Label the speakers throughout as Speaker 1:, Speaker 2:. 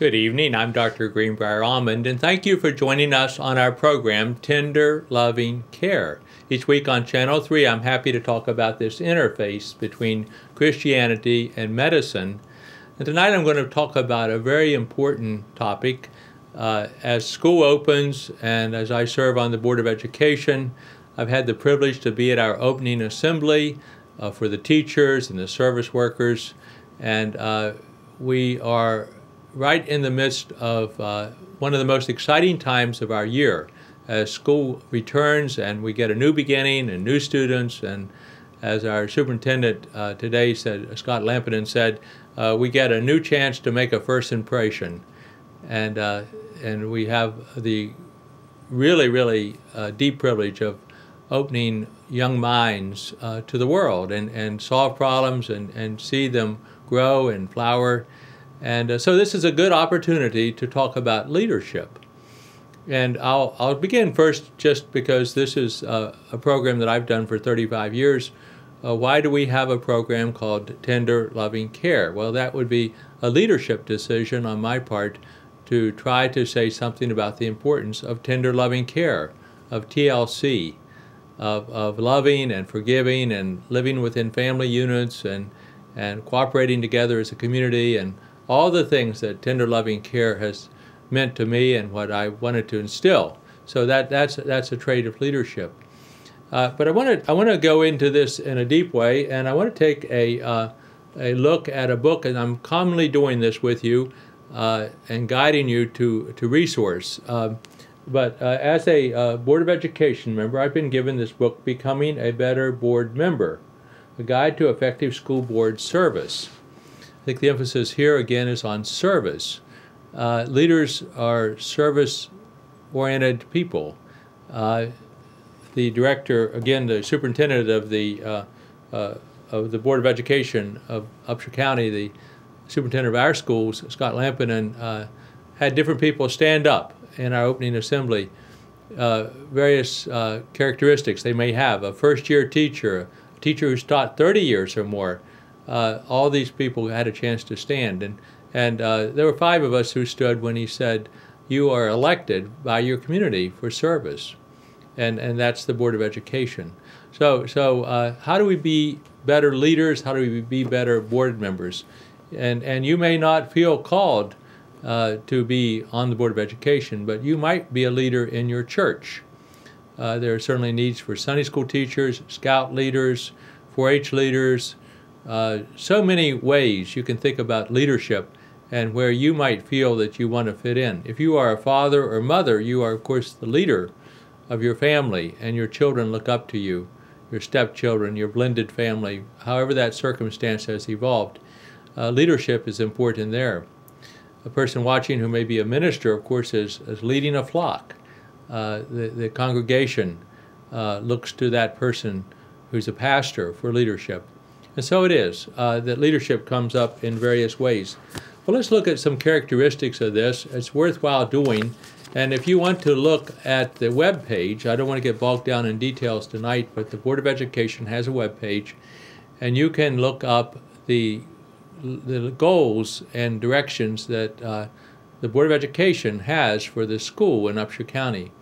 Speaker 1: Good evening. I'm Dr. Greenbrier Almond, and thank you for joining us on our program, Tender Loving Care. Each week on Channel 3, I'm happy to talk about this interface between Christianity and medicine. And tonight I'm going to talk about a very important topic. Uh, as school opens and as I serve on the Board of Education, I've had the privilege to be at our opening assembly uh, for the teachers and the service workers, and uh, we are right in the midst of uh, one of the most exciting times of our year as school returns and we get a new beginning and new students and as our superintendent uh, today said, Scott Lampinen said, uh, we get a new chance to make a first impression. And, uh, and we have the really, really uh, deep privilege of opening young minds uh, to the world and, and solve problems and, and see them grow and flower and uh, so this is a good opportunity to talk about leadership. And I'll, I'll begin first just because this is uh, a program that I've done for 35 years. Uh, why do we have a program called Tender Loving Care? Well, that would be a leadership decision on my part to try to say something about the importance of tender loving care, of TLC, of, of loving and forgiving and living within family units and, and cooperating together as a community and all the things that tender loving care has meant to me and what I wanted to instill. So that, that's, that's a trait of leadership. Uh, but I want to I want to go into this in a deep way, and I want to take a uh, a look at a book, and I'm commonly doing this with you uh, and guiding you to to resource. Um, but uh, as a uh, Board of Education member, I've been given this book, Becoming a Better Board Member, a guide to effective school board service. I think the emphasis here again is on service. Uh, leaders are service oriented people. Uh, the director, again, the superintendent of the uh, uh, of the Board of Education of Upshur County, the superintendent of our schools, Scott Lampinen, uh, had different people stand up in our opening assembly. Uh, various characteristics they may have: a first-year teacher, a teacher who's taught 30 years or more, uh, all these people had a chance to stand. And, and uh, there were five of us who stood when he said, You are elected by your community for service. And, and that's the Board of Education. So, so uh, how do we be better leaders? How do we be better board members? And, and you may not feel called uh, to be on the Board of Education, but you might be a leader in your church. Uh, there are certainly needs for Sunday school teachers, scout leaders, 4 H leaders, uh, so many ways you can think about leadership and where you might feel that you want to fit in. If you are a father or mother, you are, of course, the leader of your family, and your children look up to you, your stepchildren, your blended family, however that circumstance has evolved. Uh, leadership is important there. A person watching who may be a minister, of course, is, is leading a flock. Uh, the, the congregation uh, looks to that person who's a pastor for leadership. And so it is uh, that leadership comes up in various ways. Well, let's look at some characteristics of this. It's worthwhile doing. And if you want to look at the web page, I don't want to get bogged down in details tonight, but the Board of Education has a web page, and you can look up the the goals and directions that uh, the Board of Education has for the school in Upshur County.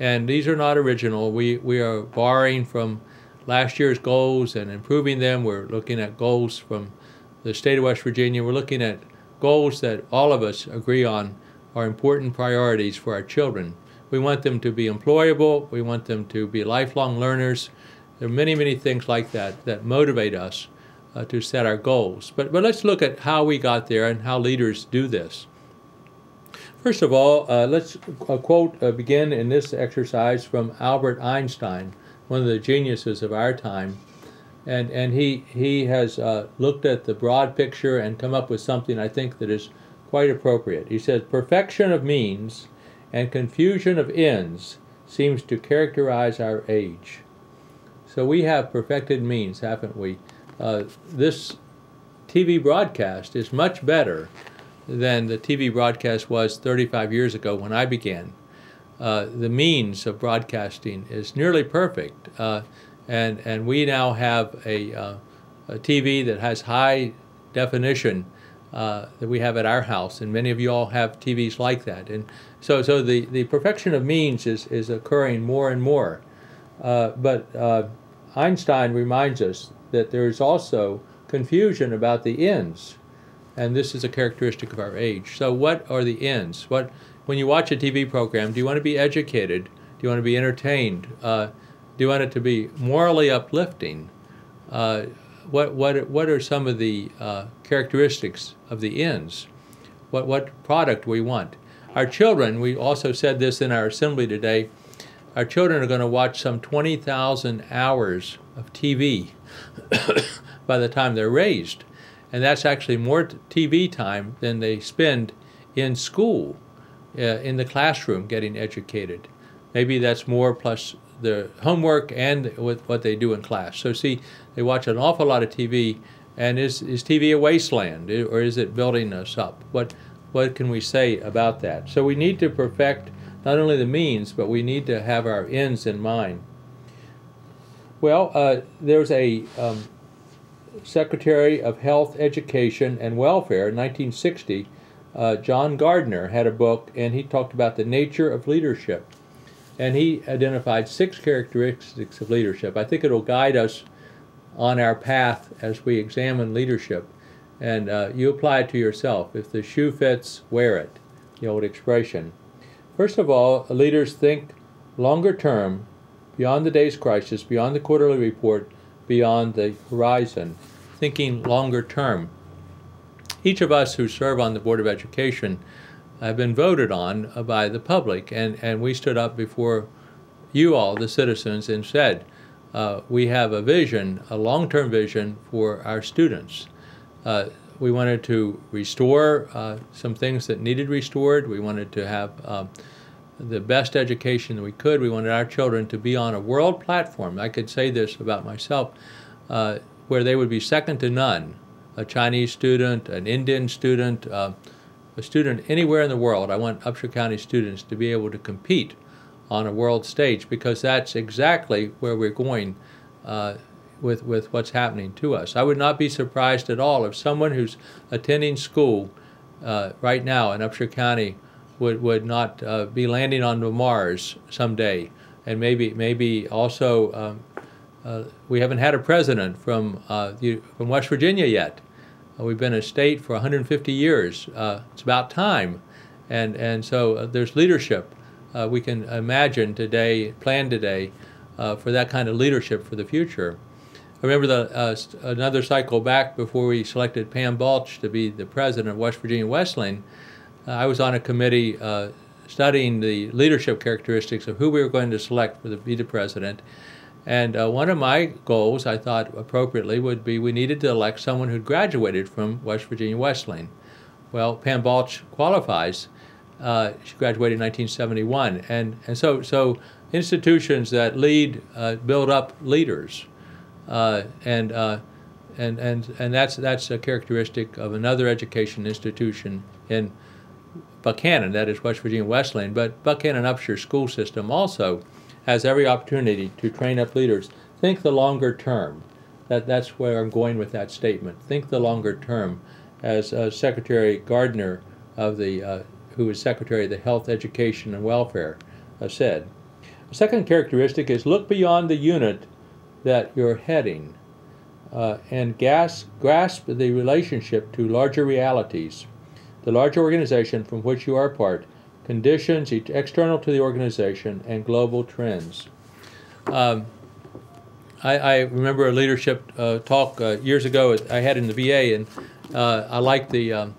Speaker 1: And these are not original. We, we are borrowing from last year's goals and improving them. We're looking at goals from the state of West Virginia. We're looking at goals that all of us agree on are important priorities for our children. We want them to be employable. We want them to be lifelong learners. There are many, many things like that that motivate us uh, to set our goals. But, but let's look at how we got there and how leaders do this. First of all, uh, let's uh, quote uh, begin in this exercise from Albert Einstein one of the geniuses of our time. And, and he, he has uh, looked at the broad picture and come up with something I think that is quite appropriate. He says, Perfection of means and confusion of ends seems to characterize our age. So we have perfected means, haven't we? Uh, this TV broadcast is much better than the TV broadcast was 35 years ago when I began uh, the means of broadcasting is nearly perfect. Uh, and, and we now have a, uh, a, TV that has high definition uh, that we have at our house, and many of you all have TVs like that. And so, so the, the perfection of means is, is occurring more and more. Uh, but Einstein reminds us that there is also confusion about the ends, and this is a characteristic of our age. So, what are the ends? What when you watch a TV program, do you want to be educated? Do you want to be entertained? Uh, do you want it to be morally uplifting? Uh, what, what, what are some of the uh, characteristics of the ends? What, what product we want? Our children, we also said this in our assembly today, our children are going to watch some 20,000 hours of TV by the time they're raised. And that's actually more TV time than they spend in school, in the classroom, getting educated. Maybe that's more plus the homework and with what they do in class. So see, they watch an awful lot of TV, and is is TV a wasteland or is it building us up? What what can we say about that? So we need to perfect not only the means, but we need to have our ends in mind. Well, uh, there's a um, Secretary of Health, Education, and Welfare in 1960. Uh, John Gardner had a book, and he talked about the nature of leadership and he identified six characteristics of leadership. I think it'll guide us on our path as we examine leadership. And uh, you apply it to yourself. If the shoe fits, wear it, the old expression. First of all, leaders think longer term, beyond the day's crisis, beyond the quarterly report, beyond the horizon, thinking longer term. Each of us who serve on the Board of Education have been voted on by the public. And, and we stood up before you all, the citizens, and said, uh, we have a vision, a long term vision for our students. Uh, we wanted to restore uh, some things that needed restored. We wanted to have um, the best education that we could. We wanted our children to be on a world platform. I could say this about myself, uh, where they would be second to none. A Chinese student, an Indian student, uh, a student anywhere in the world, I want Upshur County students to be able to compete on a world stage because that's exactly where we're going uh, with, with what's happening to us. I would not be surprised at all if someone who's attending school uh, right now in Upshur County would, would not uh, be landing on Mars someday. And maybe, maybe also, um, uh, we haven't had a president from, uh, the, from West Virginia yet. Uh, we've been a state for 150 years. Uh, it's about time. And, and so uh, there's leadership. Uh, we can imagine today, plan today, uh, for that kind of leadership for the future. I remember the, uh, another cycle back before we selected Pam Balch to be the president of West Virginia Wesleyan. I was on a committee studying the leadership characteristics of who we were going to select for the, be the president. And uh, one of my goals, I thought appropriately, would be we needed to elect someone who graduated from West Virginia Wesleyan. Well, Pam Balch qualifies. Uh, she graduated in 1971, and and so so institutions that lead uh, build up leaders, uh, and uh, and and and that's that's a characteristic of another education institution in Buckhannon, that is West Virginia Wesleyan, but Buckhannon Upshur school system also has every opportunity to train up leaders. Think the longer term. That, that's where I'm going with that statement. Think the longer term. As uh, Secretary Gardner of the, uh, who is Secretary of the Health, Education, and Welfare, uh, said. A second characteristic is look beyond the unit that you're heading uh, and gas, grasp the relationship to larger realities, the larger organization from which you are part, conditions external to the organization, and global trends. Um, I, I, remember a leadership uh, talk uh, years ago I had in the VA, and uh, I liked the um,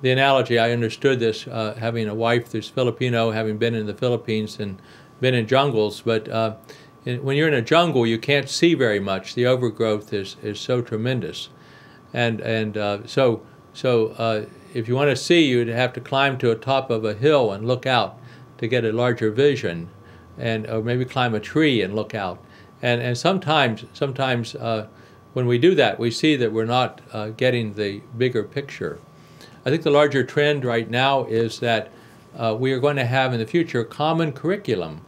Speaker 1: the analogy. I understood this uh, having a wife who's Filipino, having been in the Philippines and been in jungles. But uh, in, when you're in a jungle, you can't see very much. The overgrowth is is so tremendous, and and uh, so so if you want to see, you'd have to climb to the top of a hill and look out to get a larger vision, and or maybe climb a tree and look out. And and sometimes sometimes uh, when we do that, we see that we're not uh, getting the bigger picture. I think the larger trend right now is that uh, we are going to have in the future common curriculum.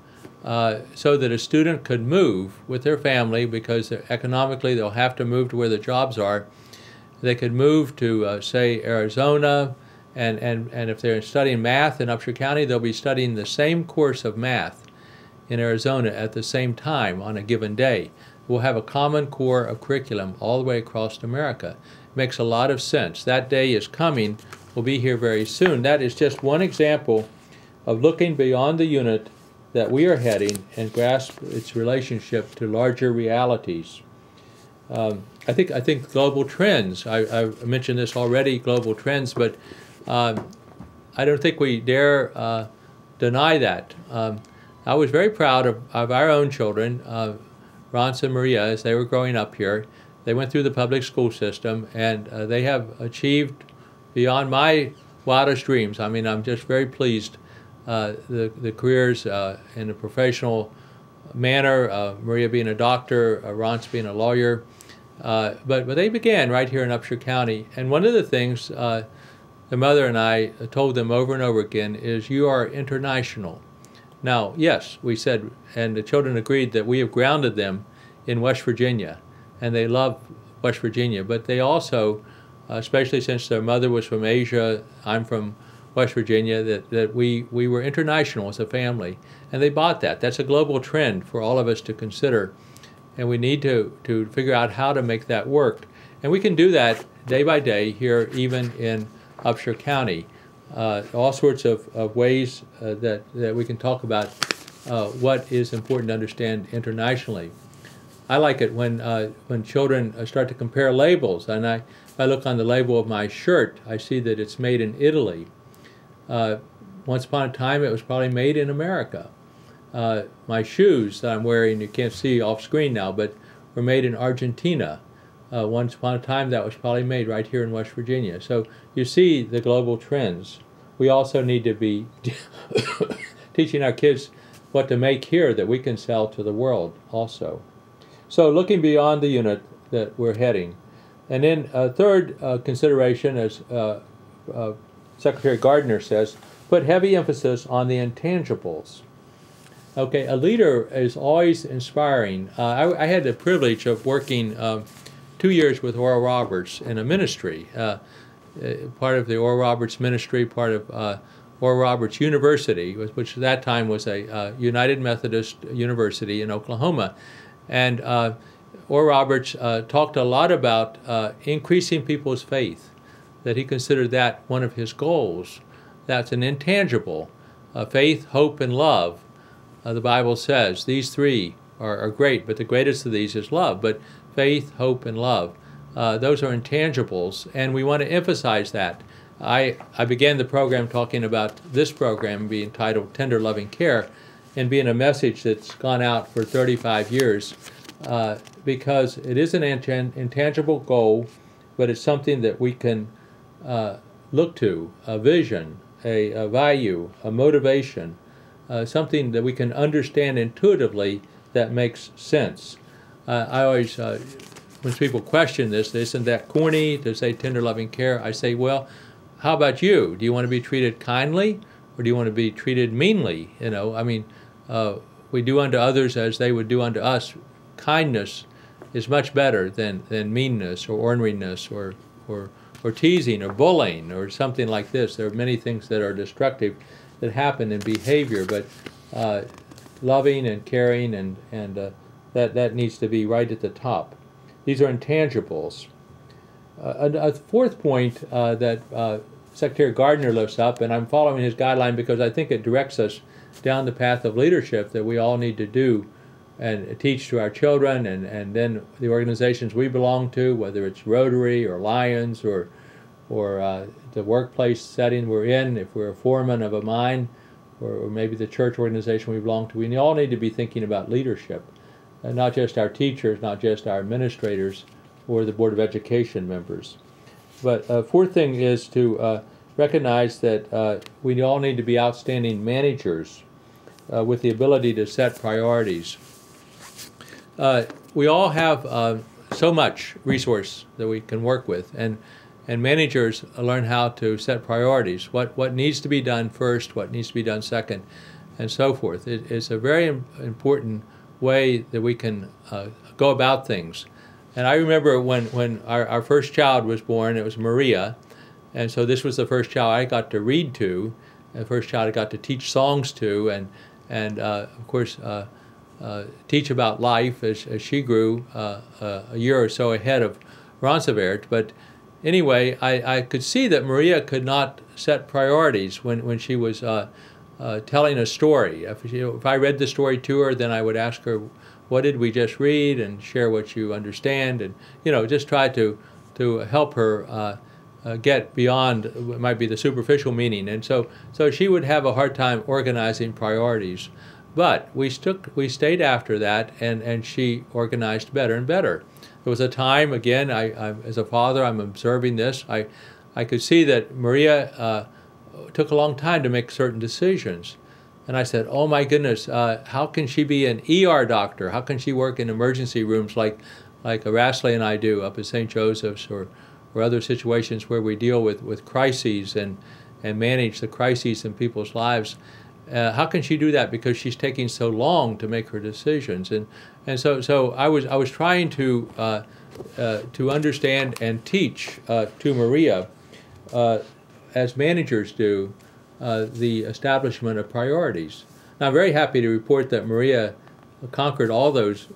Speaker 1: Uh, so that a student could move with their family because economically they'll have to move to where the jobs are, they could move to, uh, say, Arizona, and, and, and if they're studying math in Upshur County, they'll be studying the same course of math in Arizona at the same time on a given day. We'll have a common core of curriculum all the way across America. Makes a lot of sense. That day is coming. We'll be here very soon. That is just one example of looking beyond the unit that we are heading and grasp its relationship to larger realities. Um, I think I think global trends. I, I, mentioned this already, global trends, but um, I don't think we dare uh, deny that. Um, I was very proud of, of our own children, uh, and Maria, as they were growing up here. They went through the public school system, and uh, they have achieved beyond my wildest dreams. I mean, I'm just very pleased uh, the, the careers uh, in a professional manner, uh, Maria being a doctor, uh, being a lawyer. Uh, but, but they began right here in Upshur County. And one of the things uh, the mother and I told them over and over again is you are international. Now, yes, we said, and the children agreed that we have grounded them in West Virginia, and they love West Virginia, but they also, especially since their mother was from Asia, I'm from West Virginia, that, that we, we were international as a family. And they bought that. That's a global trend for all of us to consider. And we need to, to figure out how to make that work. And we can do that day by day here, even in Upshur County uh, all sorts of, of ways uh, that, that we can talk about uh, what is important to understand internationally. I like it when, uh, when children uh, start to compare labels. And I, if I look on the label of my shirt, I see that it's made in Italy. Uh, once upon a time, it was probably made in America. My shoes that I'm wearing, you can't see off screen now, but were made in Argentina. Uh, once upon a time, that was probably made right here in West Virginia. So you see the global trends. We also need to be teaching our kids what to make here that we can sell to the world also. So looking beyond the unit that we're heading. And then a third uh, consideration, as uh, uh, Secretary Gardner says, put heavy emphasis on the intangibles. Okay, a leader is always inspiring. Uh, I, I, had the privilege of working um, two years with Oral Roberts in a ministry, uh, uh, part of the Oral Roberts ministry, part of uh, Oral Roberts University, which at that time was a uh, United Methodist University in Oklahoma. And uh, Oral Roberts uh, talked a lot about uh, increasing people's faith, that he considered that one of his goals. That's an intangible faith, hope, and love. The Bible says these three are, are great, but the greatest of these is love. But faith, hope, and love. Uh, those are intangibles, and we want to emphasize that. I, I began the program talking about this program being titled Tender Loving Care and being a message that's gone out for 35 years uh, because it is an intangible goal, but it's something that we can uh, look to a vision, a, a value, a motivation, uh, something that we can understand intuitively that makes sense. Uh, I always, uh, when people question this, isn't that corny to say tender loving care? I say, well, how about you? Do you want to be treated kindly or do you want to be treated meanly? You know, I mean, uh, we do unto others as they would do unto us. Kindness is much better than, than meanness or orneriness or, or, or teasing or bullying or something like this. There are many things that are destructive that happen in behavior, but uh, loving and caring and, and uh, that, that needs to be right at the top. These are intangibles. Uh, a, a, fourth point uh, that uh, Secretary Gardner lifts up, and I'm following his guideline because I think it directs us down the path of leadership that we all need to do and teach to our children and, and then the organizations we belong to, whether it's Rotary or Lions or, or uh, the workplace setting we're in, if we're a foreman of a mine, or, or maybe the church organization we belong to, we all need to be thinking about leadership uh, not just our teachers, not just our administrators or the Board of Education members. But uh, fourth thing is to uh, recognize that uh, we all need to be outstanding managers uh, with the ability to set priorities. Uh, we all have uh, so much resource that we can work with, and and managers learn how to set priorities. What what needs to be done first, what needs to be done second, and so forth. It is a very important way that we can uh, go about things. and I remember when, when our, our first child was born, it was Maria. And so this was the first child I got to read to, the first child I got to teach songs to, and, and uh, of course, uh, uh, teach about life as, as she grew uh, uh, a year or so ahead of Roncevert. But anyway, I, I could see that Maria could not set priorities when, when she was uh, telling a story. If, if I read the story to her, then I would ask her, what did we just read? and share what you understand and you know just try to to help her uh, uh, get beyond what might be the superficial meaning. And so so she would have a hard time organizing priorities. But we stuck we stayed after that and and she organized better and better there was a time again I, I as a father I'm observing this I I could see that Maria uh, took a long time to make certain decisions and I said, "Oh my goodness, uh, how can she be an ER doctor? How can she work in emergency rooms like, like Rasley and I do up at St. Joseph's, or, or other situations where we deal with, with crises and, and manage the crises in people's lives? Uh, how can she do that? Because she's taking so long to make her decisions." And and so so I was I was trying to uh, uh to understand and teach uh, to Maria, uh, as managers do uh, the establishment of priorities. Now, I'm very happy to report that Maria conquered all those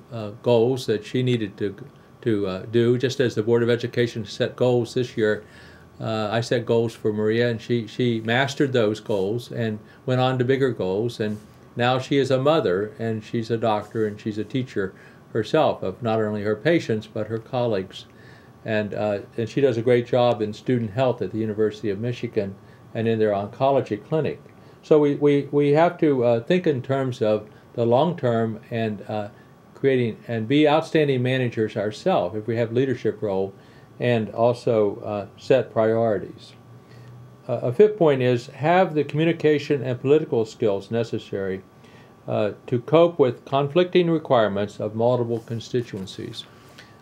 Speaker 1: goals that she needed to to do. Just as the Board of Education set goals this year, uh, I set goals for Maria, and she she mastered those goals and went on to bigger goals. And now she is a mother, and she's a doctor, and she's a teacher herself of not only her patients but her colleagues. And uh, and she does a great job in student health at the University of Michigan and in their oncology clinic. So we, we, we have to uh, think in terms of the long term and uh, creating and be outstanding managers ourselves if we have leadership role and also uh, set priorities. Uh, a fifth point is have the communication and political skills necessary uh, to cope with conflicting requirements of multiple constituencies.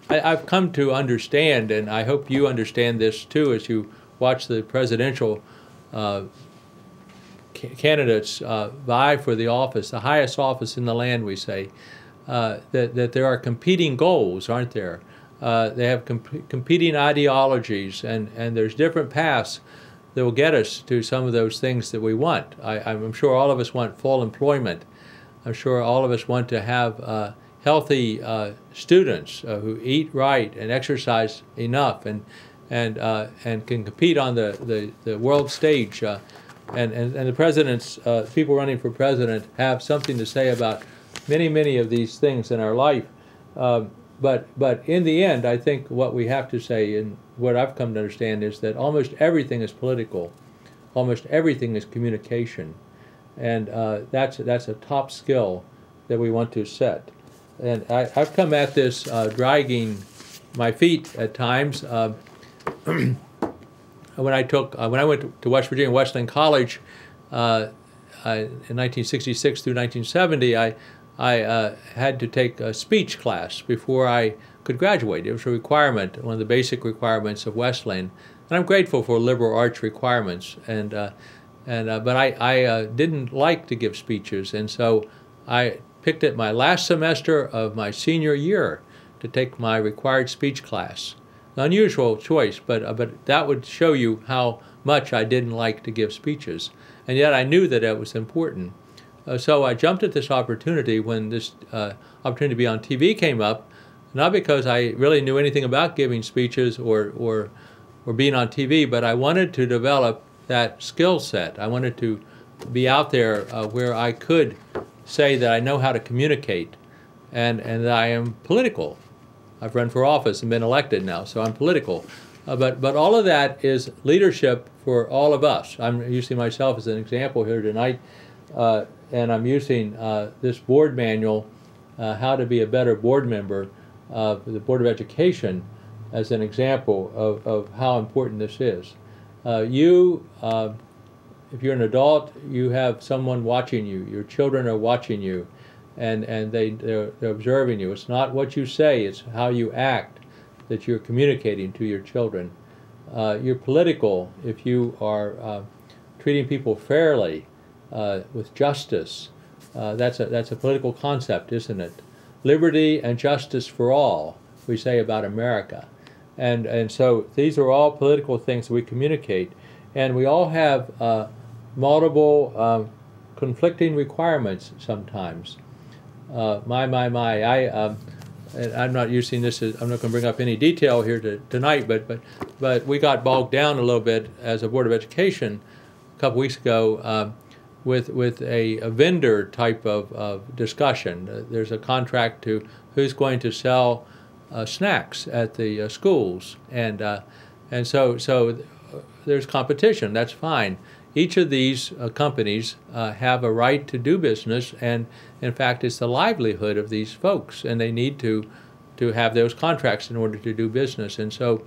Speaker 1: I, I've come to understand, and I hope you understand this too as you watch the presidential uh, candidates uh, vie for the office, the highest office in the land, we say, uh, that, that there are competing goals, aren't there? Uh, they have comp competing ideologies, and, and there's different paths that will get us to some of those things that we want. I, am sure all of us want full employment. I'm sure all of us want to have uh, healthy uh, students who eat right and exercise enough and, and uh, and can compete on the, the, the world stage. Uh, and, and, and the presidents, uh, people running for president, have something to say about many, many of these things in our life. Um, but, but in the end, I think what we have to say, and what I've come to understand, is that almost everything is political. Almost everything is communication. And uh, that's, that's a top skill that we want to set. And I, have come at this uh, dragging my feet at times. Uh, when I took uh, when I went to West Virginia Wesleyan College uh, in 1966 through 1970, I I uh, had to take a speech class before I could graduate. It was a requirement, one of the basic requirements of Wesleyan, and I'm grateful for liberal arts requirements. And uh, and uh, but I I uh, didn't like to give speeches, and so I picked it my last semester of my senior year to take my required speech class unusual choice, but, uh, but that would show you how much I didn't like to give speeches. And yet I knew that it was important. Uh, so I jumped at this opportunity when this uh, opportunity to be on TV came up, not because I really knew anything about giving speeches or, or, or being on TV, but I wanted to develop that skill set. I wanted to be out there uh, where I could say that I know how to communicate and, and that I am political I've run for office and been elected now, so I'm political. Uh, but, but all of that is leadership for all of us. I'm using myself as an example here tonight, uh, and I'm using uh, this board manual, uh, How to Be a Better Board Member of the Board of Education, as an example of, of how important this is. Uh, you, uh, if you're an adult, you have someone watching you. Your children are watching you and, and they, they're, they're observing you. It's not what you say, it's how you act that you're communicating to your children. Uh, you're political if you are uh, treating people fairly uh, with justice. Uh, that's, a, that's a political concept, isn't it? Liberty and justice for all. we say about America. And, and so these are all political things we communicate. And we all have uh, multiple um, conflicting requirements sometimes. Uh, my, my, my, I, um, I'm not using this as, I'm not going to bring up any detail here to, tonight, but, but, but we got bogged down a little bit as a Board of Education a couple weeks ago um, with, with a, a, vendor type of, of discussion. Uh, there's a contract to who's going to sell uh, snacks at the uh, schools. And, uh, and so, so there's competition, that's fine each of these uh, companies uh, have a right to do business, and in fact, it's the livelihood of these folks, and they need to to have those contracts in order to do business. And so,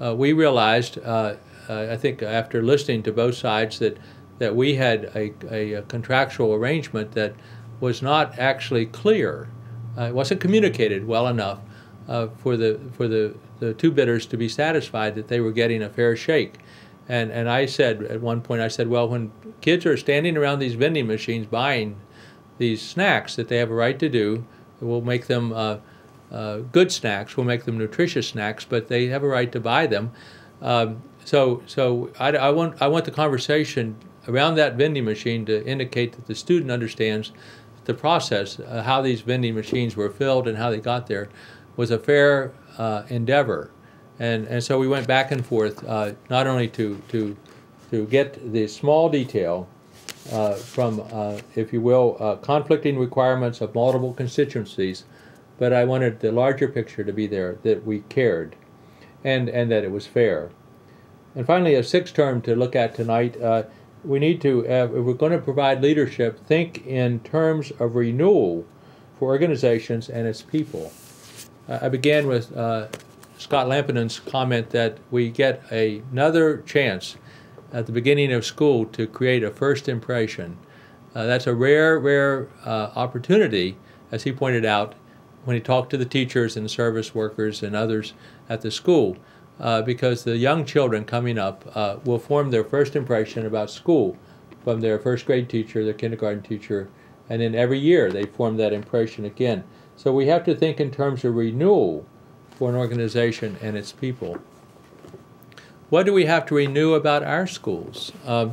Speaker 1: uh, we realized, uh, uh, I think, after listening to both sides, that that we had a, a, contractual arrangement that was not actually clear. Uh, it wasn't communicated well enough for the for the the two bidders to be satisfied that they were getting a fair shake. And, and I said at one point, I said, well, when kids are standing around these vending machines buying these snacks that they have a right to do, we'll make them uh, uh, good snacks, we'll make them nutritious snacks, but they have a right to buy them. Um, so so I, I, want, I want the conversation around that vending machine to indicate that the student understands the process, uh, how these vending machines were filled and how they got there, was a fair uh, endeavor. And, and so we went back and forth, uh, not only to, to, to get the small detail uh, from, uh, if you will, uh, conflicting requirements of multiple constituencies, but I wanted the larger picture to be there, that we cared, and, and that it was fair. And finally, a sixth term to look at tonight. Uh, we need to, if we're going to provide leadership, think in terms of renewal for organizations and its people. I began with uh, Scott Lampinen's comment that we get a, another chance at the beginning of school to create a first impression. Uh, that's a rare, rare uh, opportunity, as he pointed out, when he talked to the teachers and service workers and others at the school, uh, because the young children coming up uh, will form their first impression about school from their first grade teacher, their kindergarten teacher, and then every year they form that impression again. So we have to think in terms of renewal for an organization and its people. What do we have to renew about our schools? Um,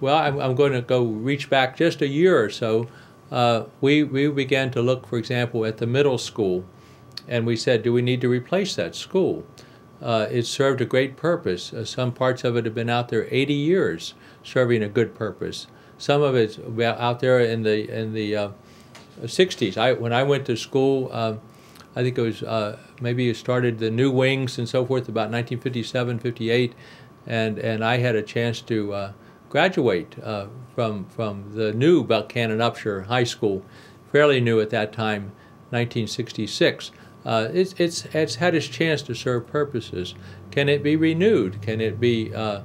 Speaker 1: well, I'm, I'm, going to go reach back just a year or so. Uh, we, we began to look, for example, at the middle school, and we said, do we need to replace that school? Uh, it served a great purpose. Uh, some parts of it have been out there 80 years, serving a good purpose. Some of it's out there in the in the 60s. Uh, I, when I went to school, um, I think it was uh, maybe it started the new wings and so forth about 1957, 58, and and I had a chance to uh, graduate uh, from from the new Buckhannon Upshur High School, fairly new at that time, 1966. Uh, it's, it's, it's had its chance to serve purposes. Can it be renewed? Can it be uh,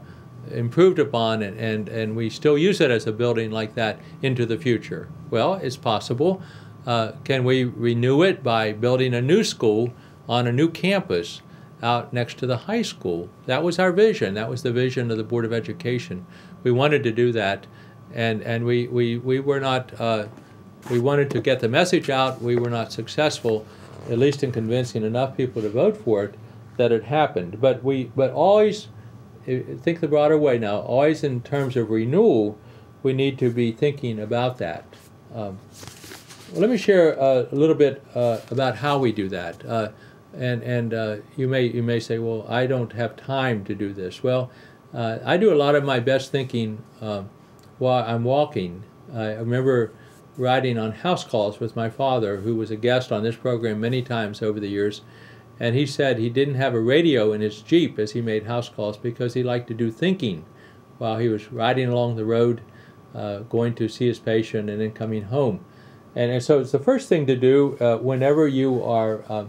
Speaker 1: improved upon and, and, and we still use it as a building like that into the future? Well, it's possible. Uh, can we renew it by building a new school on a new campus out next to the high school? That was our vision. That was the vision of the Board of Education. We wanted to do that, and, and we, we, we were not, uh, we wanted to get the message out. We were not successful, at least in convincing enough people to vote for it, that it happened. But we, but always, think the broader way now, always in terms of renewal, we need to be thinking about that. Um, well, let me share uh, a little bit uh, about how we do that. Uh, and and uh, you may you may say, well, I don't have time to do this. Well, uh, I do a lot of my best thinking um, while I'm walking. I remember riding on house calls with my father, who was a guest on this program many times over the years. And he said he didn't have a radio in his Jeep as he made house calls because he liked to do thinking while he was riding along the road, uh, going to see his patient, and then coming home. And, and so it's the first thing to do uh, whenever you are uh,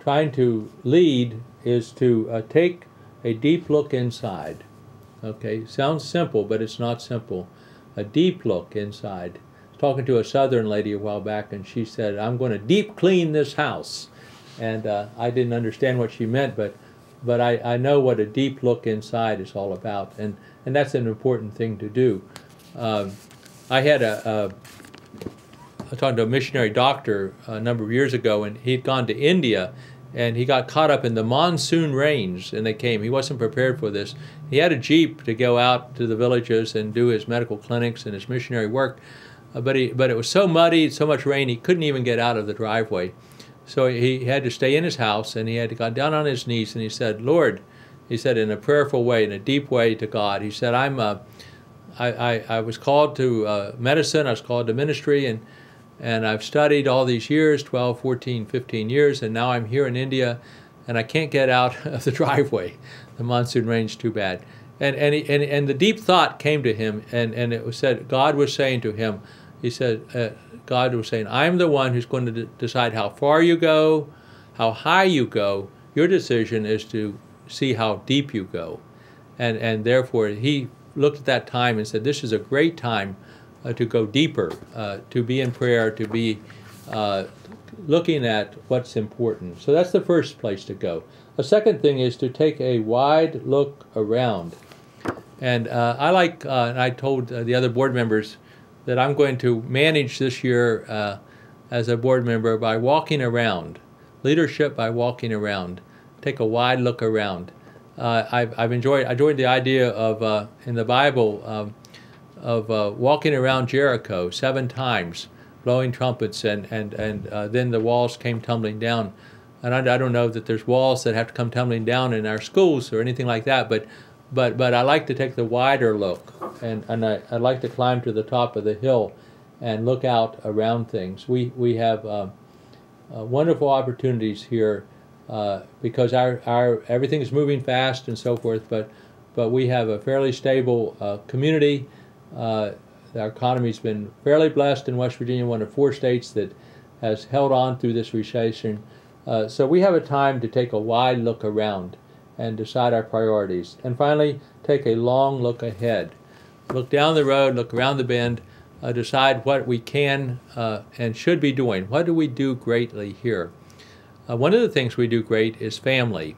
Speaker 1: trying to lead is to uh, take a deep look inside. Okay, sounds simple, but it's not simple. A deep look inside. Talking to a southern lady a while back, and she said, I'm going to deep clean this house. And uh, I didn't understand what she meant, but, but I, I know what a deep look inside is all about, and, and that's an important thing to do. Um, I had a, a I talked to a missionary doctor a number of years ago, and he'd gone to India, and he got caught up in the monsoon rains and they came. He wasn't prepared for this. He had a Jeep to go out to the villages and do his medical clinics and his missionary work, but, he, but it was so muddy, so much rain, he couldn't even get out of the driveway. So he had to stay in his house and he had to go down on his knees and he said, Lord, he said in a prayerful way, in a deep way to God, he said, I'm, uh, I, I, I, was called to uh, medicine, I was called to ministry, and, and I've studied all these years 12, 14, 15 years, and now I'm here in India and I can't get out of the driveway. The monsoon rain's too bad. And, and, he, and, and the deep thought came to him, and, and it was said, God was saying to him, He said, uh, God was saying, I'm the one who's going to decide how far you go, how high you go. Your decision is to see how deep you go. And, and therefore, he looked at that time and said, This is a great time uh, to go deeper, uh, to be in prayer, to be uh, looking at what's important. So that's the first place to go. A second thing is to take a wide look around. And uh, I like, uh, and I told the other board members that I'm going to manage this year as a board member by walking around, leadership by walking around take a wide look around. Uh, I've, I've enjoyed I enjoyed the idea of uh, in the Bible um, of uh, walking around Jericho seven times, blowing trumpets, and and and uh, then the walls came tumbling down. And I, I, don't know that there's walls that have to come tumbling down in our schools or anything like that, but but but I like to take the wider look, and and I, I like to climb to the top of the hill, and look out around things. We we have uh, uh, wonderful opportunities here uh, because our, our everything is moving fast and so forth. But but we have a fairly stable uh, community. Uh, our economy's been fairly blessed in West Virginia, one of four states that has held on through this recession. Uh, so we have a time to take a wide look around and decide our priorities. And finally, take a long look ahead. Look down the road, look around the bend, uh, decide what we can uh, and should be doing. What do we do greatly here? Uh, one of the things we do great is family.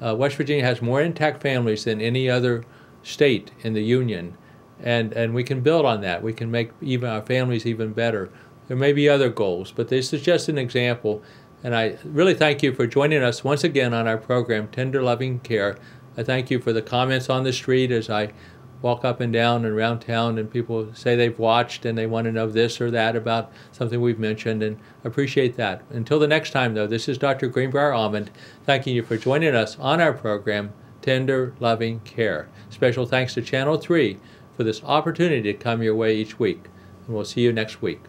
Speaker 1: Uh, West Virginia has more intact families than any other state in the Union, and, and we can build on that. We can make even our families even better. There may be other goals, but this is just an example. And I really thank you for joining us once again on our program, Tender Loving Care. I thank you for the comments on the street as I walk up and down and around town and people say they've watched and they want to know this or that about something we've mentioned and appreciate that. Until the next time though, this is Dr. Greenbrier Almond thanking you for joining us on our program, Tender Loving Care. Special thanks to Channel 3 for this opportunity to come your way each week. And we'll see you next week.